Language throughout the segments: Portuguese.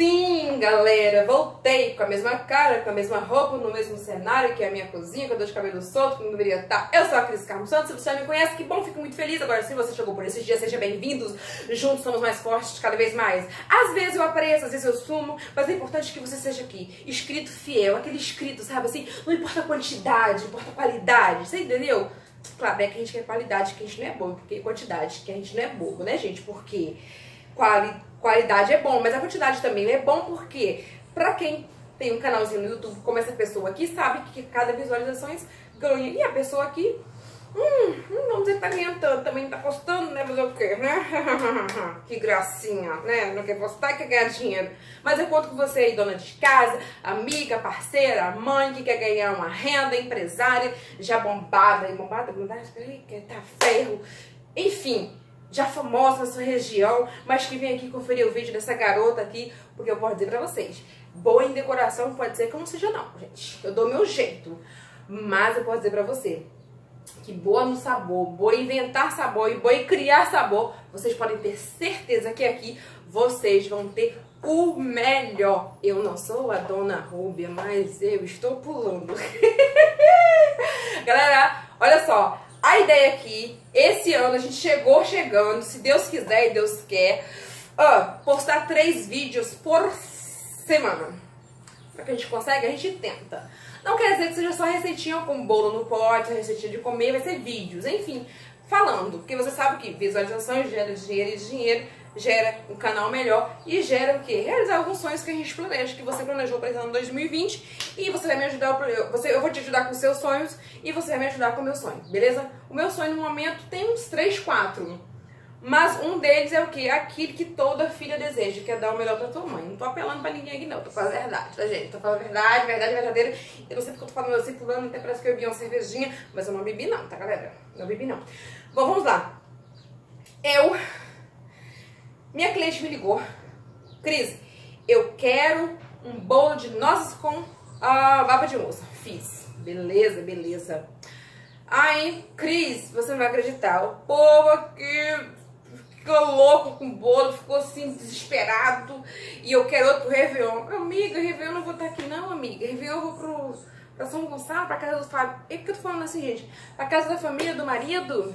Sim, galera, voltei com a mesma cara, com a mesma roupa, no mesmo cenário, que é a minha cozinha, com a dor de cabelo solto, não deveria estar. Eu sou a Cris Carlos Santos, se você já me conhece, que bom, fico muito feliz. Agora, se você chegou por esses dias, seja bem-vindos. Juntos somos mais fortes cada vez mais. Às vezes eu apareço, às vezes eu sumo, mas é importante que você seja aqui, inscrito fiel, aquele inscrito, sabe assim? Não importa a quantidade, importa a qualidade, você entendeu? Claro, é que a gente quer qualidade, que a gente não é bobo, porque quantidade, que a gente não é bobo, né, gente? Porque qualidade qualidade é bom, mas a quantidade também é bom porque, pra quem tem um canalzinho no YouTube como essa pessoa aqui, sabe que cada visualizações ganha. E a pessoa aqui, hum, não vamos dizer que tá ganhando tanto, também tá postando, né? Fazer o quê, né? que gracinha, né? Não quer postar quer ganhar dinheiro. Mas eu conto com você aí, dona de casa, amiga, parceira, mãe que quer ganhar uma renda, empresária, já bombada, e bombada, bombada, que tá ferro. Enfim, já famosa na sua região, mas que vem aqui conferir o vídeo dessa garota aqui, porque eu posso dizer pra vocês, boa em decoração pode ser que eu não seja não, gente. Eu dou meu jeito, mas eu posso dizer pra você que boa no sabor, boa em inventar sabor e boa em criar sabor, vocês podem ter certeza que aqui vocês vão ter o melhor. Eu não sou a dona Rúbia, mas eu estou pulando. Galera, olha só, a ideia aqui, esse ano a gente chegou chegando, se Deus quiser e Deus quer, uh, postar três vídeos por semana. Será que a gente consegue? A gente tenta. Não quer dizer que seja só receitinha com bolo no pote, receitinha de comer, vai ser vídeos, enfim, falando. Porque você sabe que visualização gera dinheiro e dinheiro gera um canal melhor e gera o quê? Realizar alguns sonhos que a gente planeja, que você planejou para esse ano 2020 e você vai me ajudar, você, eu vou te ajudar com seus sonhos e você vai me ajudar com o meu sonho, beleza? O meu sonho no momento tem uns 3, 4. Mas um deles é o que? Aquilo que toda filha deseja, que é dar o melhor pra tua mãe. Não tô apelando pra ninguém aqui, não. Tô falando a verdade, tá, gente? Tô falando a verdade, verdade verdadeira. Eu não sei porque eu tô falando assim, pulando, até parece que eu bebi uma cervejinha, mas eu não bebi, não, tá, galera? Não bebi, não. Bom, vamos lá. Eu minha cliente me ligou. Cris, eu quero um bolo de nozes com a baba de moça. Fiz. Beleza, beleza. Aí, Cris, você não vai acreditar. O povo aqui ficou louco com o bolo, ficou assim, desesperado. E eu quero outro Réveillon. Amiga, Réveillon não vou estar aqui não, amiga. Réveillon eu vou pro, pra São Gonçalo, pra casa do Fábio. É que eu tô falando assim, gente? Pra casa da família, do marido?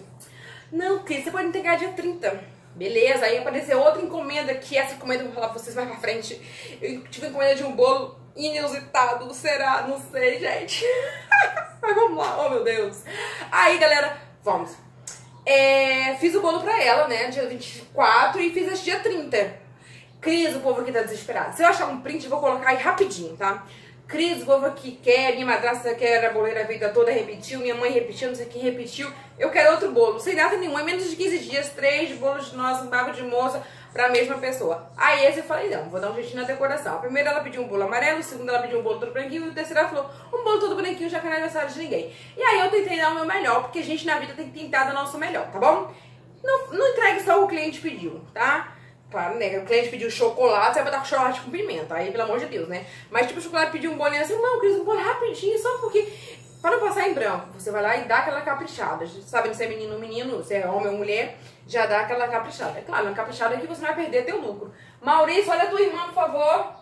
Não, Cris, você pode entregar dia 30. Beleza, aí apareceu outra encomenda, que essa encomenda eu vou falar pra vocês mais pra frente. Eu tive encomenda de um bolo inusitado, será? Não sei, gente. Mas vamos lá, oh meu Deus. Aí, galera, vamos. É, fiz o bolo pra ela, né, dia 24 e fiz esse dia 30. Cris, o povo aqui tá desesperado. Se eu achar um print, eu vou colocar aí rapidinho, tá? Cris, o povo aqui quer, minha madrasta quer a boleira a vida toda, repetiu, minha mãe repetiu, não sei quem repetiu. Eu quero outro bolo, sem data nenhuma, em menos de 15 dias, três bolos de nossa, um babo de moça pra mesma pessoa. Aí esse eu falei, não, vou dar um jeitinho na decoração. A primeira ela pediu um bolo amarelo, a segunda ela pediu um bolo todo branquinho, e o terceiro ela falou, um bolo todo branquinho já que não é aniversário de ninguém. E aí eu tentei dar o meu melhor, porque a gente na vida tem que tentar dar o nosso melhor, tá bom? Não, não entregue só o cliente pediu, tá? Claro, né? O cliente pediu chocolate, você vai botar chocolate com pimenta. Aí, pelo amor de Deus, né? Mas, tipo, o chocolate pediu um bolinho assim, não, Cris, um bolo rapidinho, só porque. Para não passar em branco, você vai lá e dá aquela caprichada. Sabe se é menino ou menino, se é homem ou mulher, já dá aquela caprichada. É claro, uma caprichada que você não vai perder teu lucro. Maurício, olha a tua irmã, por favor.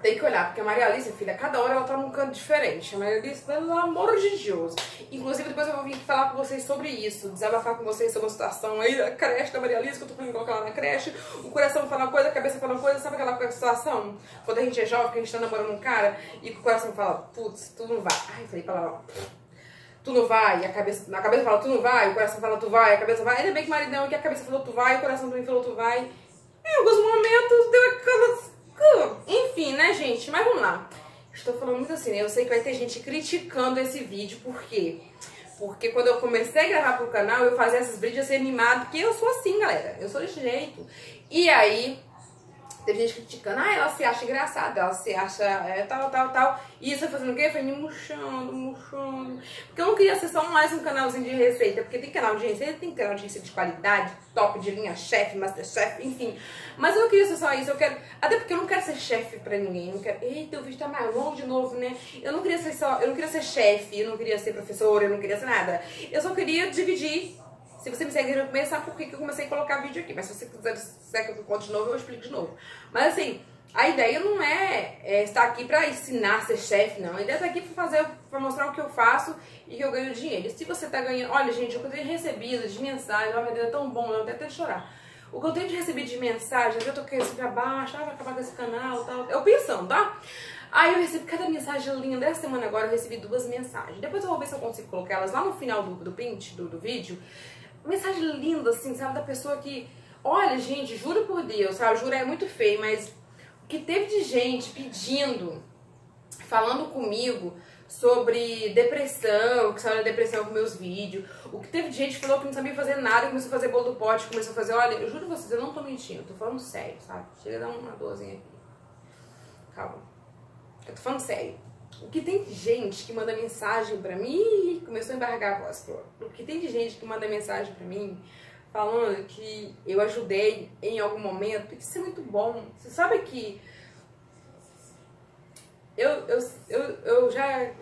Tem que olhar, porque a Maria Alice, filha, cada hora ela tá num canto diferente. A Maria Alice, pelo amor de Deus. Inclusive, depois eu vou vir falar com vocês sobre isso, desabafar com vocês sobre a situação aí da creche da Maria Alice, que eu tô querendo colocar lá na creche. O coração fala uma coisa, a cabeça fala uma coisa, sabe aquela situação? Quando a gente é jovem, que a gente tá namorando um cara e o coração fala, putz, tu não vai. Ai, falei lá, tu não vai, a cabeça, a cabeça fala, tu não vai, o coração fala, tu vai, a cabeça vai. Ainda bem que maridão que a cabeça falou, tu vai, o coração também falou, tu vai. Em alguns momentos deu aquelas enfim, né, gente? Mas vamos lá. Estou falando muito assim, né? Eu sei que vai ter gente criticando esse vídeo, por quê? Porque quando eu comecei a gravar pro canal, eu fazia esses vídeos assim porque eu sou assim, galera. Eu sou desse jeito. E aí, Teve gente criticando, ah, ela se acha engraçada, ela se acha é, tal, tal, tal. E isso fazendo o quê? Foi me murchando, murchando. Porque eu não queria ser só mais um canalzinho de receita, porque tem canal de receita, tem canal de receita de qualidade, top de linha, chefe, masterchef, enfim. Mas eu não queria ser só isso, eu quero. Até porque eu não quero ser chefe pra ninguém. Eu não quero. Eita, o vídeo tá mais longo de novo, né? Eu não queria ser só. Eu não queria ser chefe, eu não queria ser professora, eu não queria ser nada. Eu só queria dividir Se você me segue no começo, sabe por que eu comecei a colocar vídeo aqui. Mas se você quiser que eu conte de novo, eu explico de novo. Mas assim, a ideia não é, é estar aqui para ensinar a ser chefe, não. A ideia é estar aqui para fazer, para mostrar o que eu faço e que eu ganho dinheiro. Se você tá ganhando, olha gente, o que eu tenho recebido de mensagem, olha, é tão bom, eu até até chorar. O que eu tenho de receber de mensagem, eu tô querendo pra baixo, ah, vai acabar com esse canal tal. Eu pensando, tá? Aí eu recebi cada mensagem linda. Essa semana agora eu recebi duas mensagens. Depois eu vou ver se eu consigo colocar elas lá no final do, do print, do, do vídeo. Mensagem linda, assim, sabe? Da pessoa que. Olha, gente, juro por Deus, sabe? Juro é muito feio, mas o que teve de gente pedindo, falando comigo sobre depressão, que saiu da depressão com meus vídeos. O que teve de gente que falou que não sabia fazer nada, começou a fazer bolo do pote, começou a fazer, olha, eu juro vocês, eu não tô mentindo, tô falando sério, sabe? Chega a dar uma dorzinha aqui. Calma. Eu tô falando sério. O que tem de gente que manda mensagem pra mim, começou a embargar a voz. O que tem de gente que manda mensagem pra mim falando que eu ajudei em algum momento, isso é muito bom. Você sabe que eu, eu, eu, eu já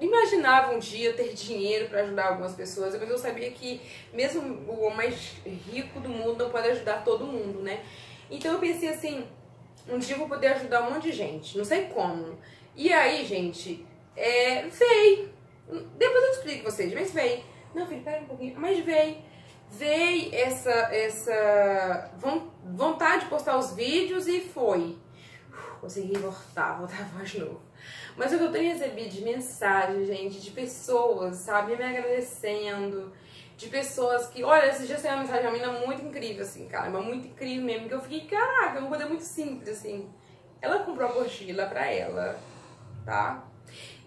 imaginava um dia ter dinheiro para ajudar algumas pessoas, mas eu sabia que mesmo o mais rico do mundo não pode ajudar todo mundo, né? Então eu pensei assim, um dia eu vou poder ajudar um monte de gente, não sei como. E aí, gente, é, veio. Depois eu explico vocês, mas veio. Não, filho, pera um pouquinho. Mas veio. Veio essa, essa vontade de postar os vídeos e foi consegui voltar, voltar a voz de novo. Mas o que eu tenho recebido de mensagem, gente, de pessoas, sabe, me agradecendo, de pessoas que, olha, esses dias tem uma mensagem uma menina muito incrível, assim, cara, mas muito incrível mesmo, que eu fiquei, caraca, é uma coisa muito simples, assim. Ela comprou a apostila pra ela, tá?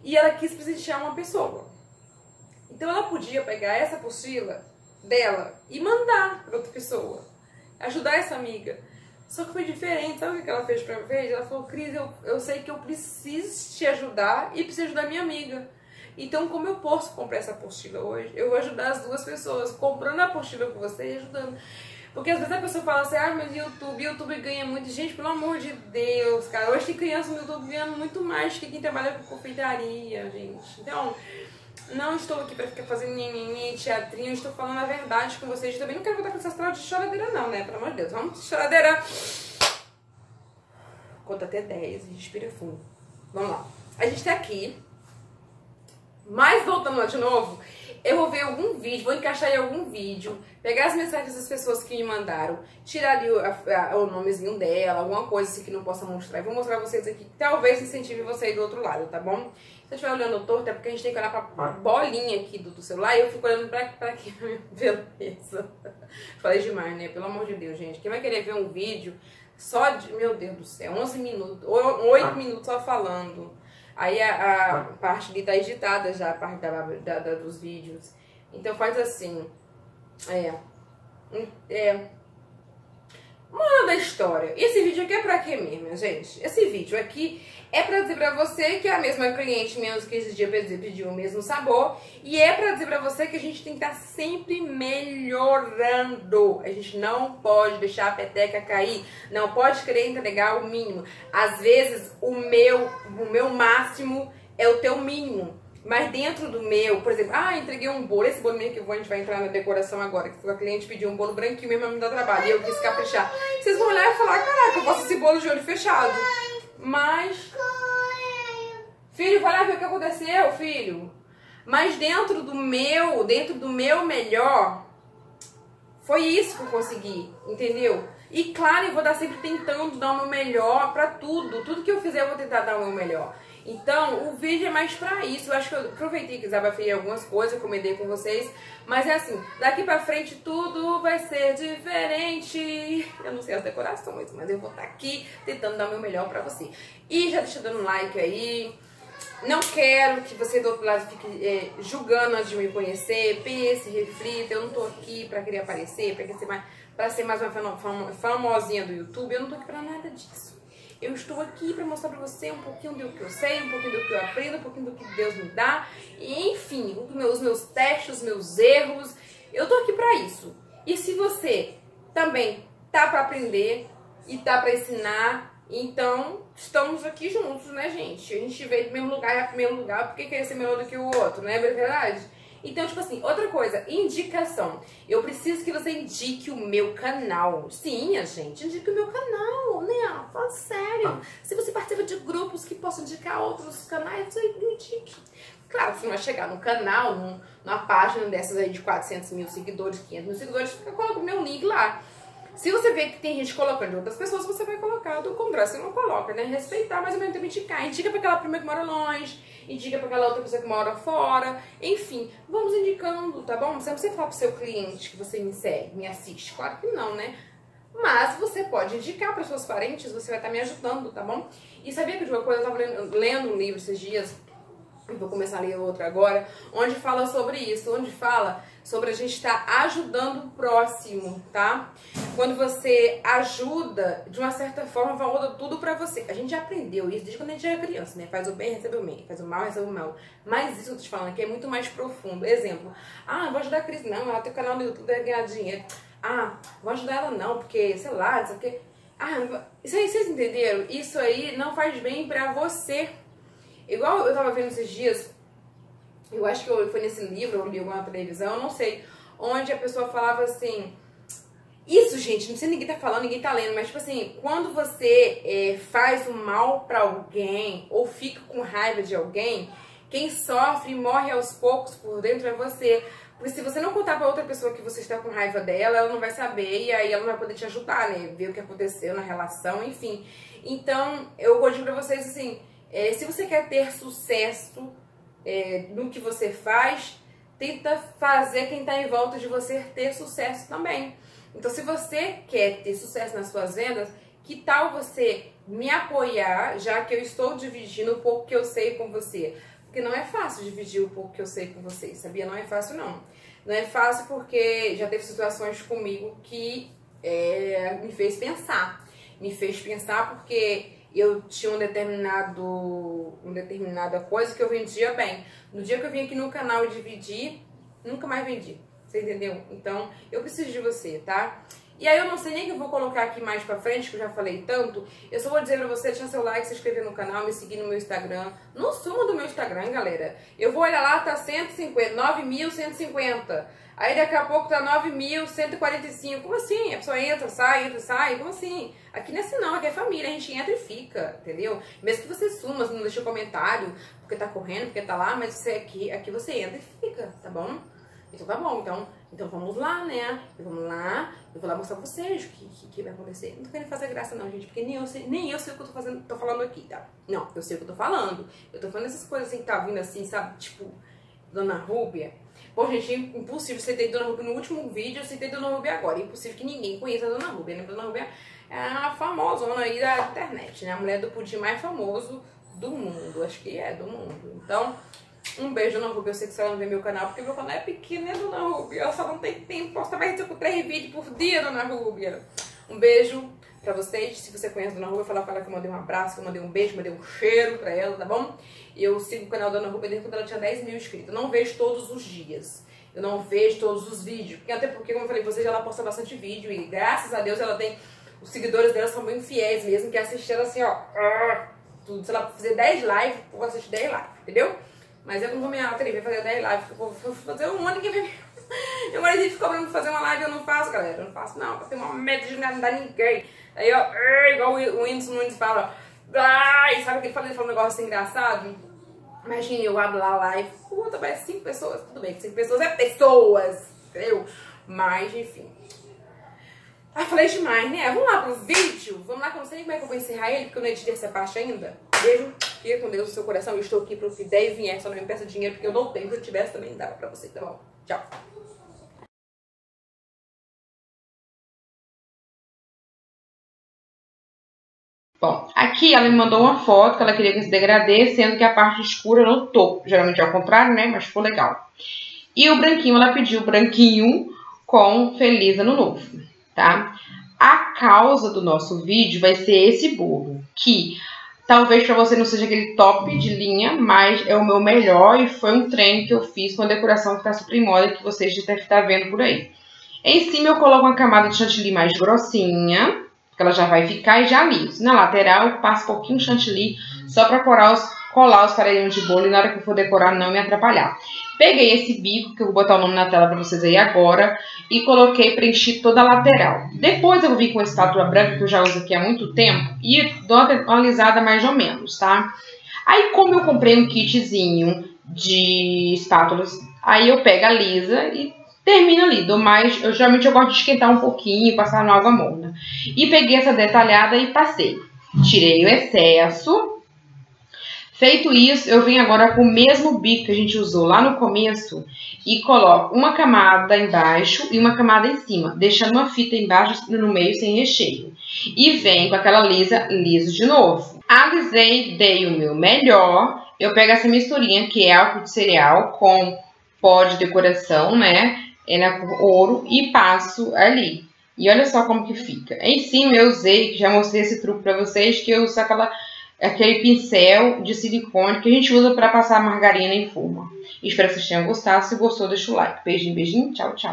E ela quis presentear uma pessoa. Então ela podia pegar essa apostila dela e mandar pra outra pessoa. Ajudar essa amiga. Só que foi diferente. Sabe o que ela fez pra vez? Ela falou, Cris, eu, eu sei que eu preciso te ajudar e preciso ajudar minha amiga. Então, como eu posso comprar essa apostila hoje? Eu vou ajudar as duas pessoas, comprando a apostila com você e ajudando. Porque às vezes a pessoa fala assim, ah, mas YouTube, YouTube ganha muito. Gente, pelo amor de Deus, cara. Hoje tem criança no YouTube ganhando muito mais que quem trabalha com confeitaria, gente. Então, não estou aqui pra ficar fazendo nhenhenhen, teatrinho, estou falando a verdade com vocês. Também não quero voltar com essa história de choradeira não, né? Pelo amor de Deus. Vamos choradeira. Conta até 10 e respira fundo. Vamos lá. A gente tá aqui. Mas voltando lá de novo, eu vou ver algum vídeo, vou encaixar em algum vídeo, pegar as mensagens das pessoas que me mandaram, tirar ali o, a, o nomezinho dela, alguma coisa assim que não possa mostrar. E vou mostrar vocês aqui, talvez incentive você aí do outro lado, tá bom? Se eu estiver olhando torto, é porque a gente tem que olhar pra bolinha aqui do, do celular e eu fico olhando pra, pra aqui, beleza. Falei demais, né? Pelo amor de Deus, gente. Quem vai querer ver um vídeo só de, meu Deus do céu, 11 minutos, 8 ah. minutos só falando. Aí a, a parte ali tá editada já, a parte da, da, da, dos vídeos. Então faz assim. É. É. Mano da história. Esse vídeo aqui é pra quê mesmo, gente? Esse vídeo aqui é pra dizer pra você que é a mesma cliente, menos que esse dia pediu o mesmo sabor. E é pra dizer pra você que a gente tem que estar tá sempre melhorando. A gente não pode deixar a peteca cair. Não pode querer entregar o mínimo. Às vezes, o meu, o meu máximo é o teu mínimo. Mas dentro do meu, por exemplo, ah, entreguei um bolo, esse bolo mesmo que vou, a gente vai entrar na decoração agora, que a cliente pediu um bolo branquinho mesmo me dar trabalho, e eu quis caprichar. Vocês vão olhar e falar, caraca, eu faço esse bolo de olho fechado. Mas. Filho, vai lá ver o que aconteceu, filho. Mas dentro do meu, dentro do meu melhor, foi isso que eu consegui, entendeu? E claro, eu vou dar sempre tentando dar o meu melhor para tudo. Tudo que eu fizer, eu vou tentar dar o meu melhor. Então, o vídeo é mais pra isso. Eu acho que eu aproveitei que desabafei algumas coisas, comentei com vocês. Mas é assim, daqui pra frente tudo vai ser diferente. Eu não sei as decorações, mas eu vou estar tá aqui tentando dar o meu melhor pra você. E já deixa dando um like aí. Não quero que você do outro lado fique é, julgando antes de me conhecer. Pense, reflita. Eu não tô aqui pra querer aparecer, pra, ser mais, pra ser mais uma famosinha do YouTube. Eu não tô aqui pra nada disso. Eu estou aqui para mostrar para você um pouquinho do que eu sei, um pouquinho do que eu aprendo, um pouquinho do que Deus me dá, e, enfim, os meus, testes, os meus erros. Eu tô aqui para isso. E se você também tá para aprender e tá para ensinar, então estamos aqui juntos, né, gente? A gente veio do mesmo lugar, é primeiro lugar, porque querer ser melhor do que o outro, não é verdade? Então, tipo assim, outra coisa, indicação. Eu preciso que você indique o meu canal. Sim, a gente, indique o meu canal, né? Fala sério. Se você participa de grupos que possam indicar outros canais, você indique. Claro, você não vai chegar no canal, num, numa página dessas aí de 400 mil seguidores, 500 mil seguidores, fica coloca o meu link lá. Se você vê que tem gente colocando de outras pessoas, você vai colocar. Do contrário, você não coloca, né? Respeitar, mas ao mesmo tempo indicar. Indica pra aquela prima que mora longe, indica pra aquela outra pessoa que mora fora. Enfim, vamos indicando, tá bom? Você não precisa falar pro seu cliente que você me segue, me assiste. Claro que não, né? Mas você pode indicar para seus parentes, você vai estar tá me ajudando, tá bom? E sabia que de uma coisa, eu estava lendo, lendo um livro esses dias, vou começar a ler outro agora, onde fala sobre isso, onde fala sobre a gente estar tá ajudando o próximo, tá? Quando você ajuda, de uma certa forma, volta tudo pra você. A gente já aprendeu isso desde quando a gente era criança, né? Faz o bem, recebe o bem. Faz o mal, recebe o mal. Mas isso que eu tô te falando aqui é muito mais profundo. Exemplo. Ah, vou ajudar a Cris, não. Ela tem o canal no YouTube, vai ganhar dinheiro. Ah, vou ajudar ela não, porque, sei lá, não sei o. Ah, isso aí, vocês entenderam? Isso aí não faz bem pra você. Igual eu tava vendo esses dias, eu acho que foi nesse livro, ou li alguma televisão, não sei, onde a pessoa falava assim. Isso, gente, não sei ninguém tá falando, ninguém tá lendo, mas tipo assim, quando você é, faz o mal para alguém ou fica com raiva de alguém, quem sofre e morre aos poucos por dentro é você. Porque se você não contar pra outra pessoa que você está com raiva dela, ela não vai saber e aí ela não vai poder te ajudar, né? Ver o que aconteceu na relação, enfim. Então, eu vou dizer pra vocês assim, é, se você quer ter sucesso é, no que você faz, tenta fazer quem está em volta de você ter sucesso também. Então, se você quer ter sucesso nas suas vendas, que tal você me apoiar, já que eu estou dividindo o pouco que eu sei com você? Porque não é fácil dividir o pouco que eu sei com você, sabia? Não é fácil, não. Não é fácil porque já teve situações comigo que é, me fez pensar. Me fez pensar porque eu tinha um determinado, uma determinada coisa que eu vendia bem. No dia que eu vim aqui no canal e dividi, nunca mais vendi. Você entendeu? Então, eu preciso de você, tá? E aí eu não sei nem que eu vou colocar aqui mais pra frente, que eu já falei tanto. Eu só vou dizer pra você deixar seu like, se inscrever no canal, me seguir no meu Instagram. Não suma do meu Instagram, galera. Eu vou olhar lá, tá 150, 9.150. Aí daqui a pouco tá 9.145. Como assim? A pessoa entra, sai, entra, sai. Como assim? Aqui não é assim não, aqui é família, a gente entra e fica, entendeu? Mesmo que você suma, não deixa comentário, porque tá correndo, porque tá lá, mas você aqui, aqui você entra e fica, tá bom? Então tá bom, então, então vamos lá, né? Vamos lá, eu vou lá mostrar pra vocês o que, que, que, vai acontecer. Não tô querendo fazer graça não, gente, porque nem eu sei, nem eu sei o que eu tô fazendo, tô falando aqui, tá? Não, eu sei o que eu tô falando. Eu tô falando essas coisas assim que tá vindo assim, sabe? Tipo, Dona Rúbia Bom, gente, impossível ter Dona Rubia no último vídeo, você ter Dona Rubia agora. Impossível que ninguém conheça a Dona Rubia, né? Dona Rubia é a famosona aí da internet, né? A mulher do pudim mais famoso do mundo. Acho que é do mundo. Então, um beijo, Dona Rubia. Eu sei que você não vê meu canal, porque meu canal é pequeno, né, Dona Rubia? Ela só não tem tempo. Posta mais de 3 vídeos por dia, Dona Rubia. Um beijo pra vocês. Se você conhece a Dona Rubia, falar com ela que eu mandei um abraço, que eu mandei um beijo, mandei um cheiro pra ela, tá bom? Eu sigo o canal da Dona Rubia desde quando ela tinha 10 mil inscritos. Eu não vejo todos os dias. Eu não vejo todos os vídeos. Até porque, como eu falei pra vocês, ela posta bastante vídeo. E graças a Deus ela tem. Os seguidores dela são bem fiéis mesmo, que assistiram assim, ó. Tudo. Se ela fizer 10 lives, eu vou assistir 10 lives, entendeu? Mas eu não vou me atrever a fazer 10 lives, vou fazer um ano que vem. Meu marido ficou pra fazer uma live eu não faço, galera. Eu não faço, não. Eu tenho uma meta de não dar ninguém. Aí, ó, igual o Whindersson Nunes fala. Ai, sabe o que ele fala? Ele fala um negócio assim engraçado. Imagina, eu abro lá a live, puta, vai cinco pessoas. Tudo bem, cinco pessoas é pessoas, entendeu? Mas, enfim. Ah, falei demais, né? Vamos lá pro vídeo? Vamos lá, que eu não sei como é que eu vou encerrar ele, porque eu não editei essa parte ainda. Beijo, fica com Deus no seu coração. Eu estou aqui pro que der e vier, só não me peça dinheiro, porque eu não tenho. Se eu tivesse, também dava pra você, tá bom? Tchau. Bom, aqui ela me mandou uma foto que ela queria que esse degradê, sendo que a parte escura no topo. Geralmente é ao contrário, né? Mas ficou legal. E o branquinho, ela pediu branquinho com Feliz Ano Novo, tá? A causa do nosso vídeo vai ser esse bolo, que talvez para você não seja aquele top de linha, mas é o meu melhor e foi um treino que eu fiz com a decoração que tá super moda que vocês devem estar vendo por aí. Em cima eu coloco uma camada de chantilly mais grossinha, que ela já vai ficar e já liso. Na lateral, eu passo um pouquinho de chantilly só para colar os, colar os farelhinhos de bolo e na hora que eu for decorar não me atrapalhar. Peguei esse bico, que eu vou botar o nome na tela para vocês aí agora, e coloquei, preenchi toda a lateral. Depois eu vir com a espátula branca, que eu já uso aqui há muito tempo, e dou uma alisada mais ou menos, tá? Aí, como eu comprei um kitzinho de espátulas, aí eu pego a lisa e termino ali, dou mais, eu geralmente eu gosto de esquentar um pouquinho, passar na água morna. E peguei essa detalhada e passei. Tirei o excesso, Feito isso, eu venho agora com o mesmo bico que a gente usou lá no começo e coloco uma camada embaixo e uma camada em cima, deixando uma fita embaixo no meio sem recheio. E venho com aquela lisa, liso de novo. Alisei, dei o meu melhor. Eu pego essa misturinha que é álcool de cereal com pó de decoração, né? É na cor ouro e passo ali. E olha só como que fica. Em cima eu usei, já mostrei esse truque pra vocês, que eu uso aquela aquele pincel de silicone que a gente usa para passar margarina em forma. Espero que vocês tenham gostado. Se gostou, deixa o like. Beijinho, beijinho. Tchau, tchau.